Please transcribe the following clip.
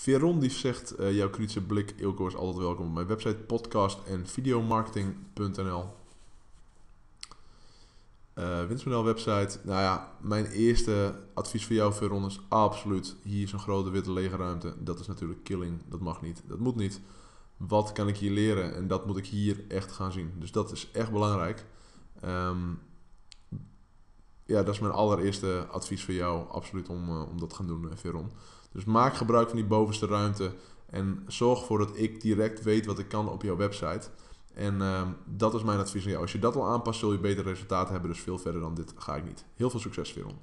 Veron die zegt, eh, jouw kritische blik, Ilko, is altijd welkom op mijn website podcast en videomarketing.nl. Uh, winstmodel website. Nou ja, mijn eerste advies voor jou, Veron, is absoluut hier zo'n grote witte lege ruimte. Dat is natuurlijk killing. Dat mag niet. Dat moet niet. Wat kan ik hier leren? En dat moet ik hier echt gaan zien. Dus dat is echt belangrijk. Um, ja, dat is mijn allereerste advies voor jou. Absoluut om, uh, om dat te gaan doen, Veron. Dus maak gebruik van die bovenste ruimte. En zorg ervoor dat ik direct weet wat ik kan op jouw website. En uh, dat is mijn advies aan jou. Als je dat al aanpast, zul je betere resultaten hebben. Dus veel verder dan dit ga ik niet. Heel veel succes, Veron.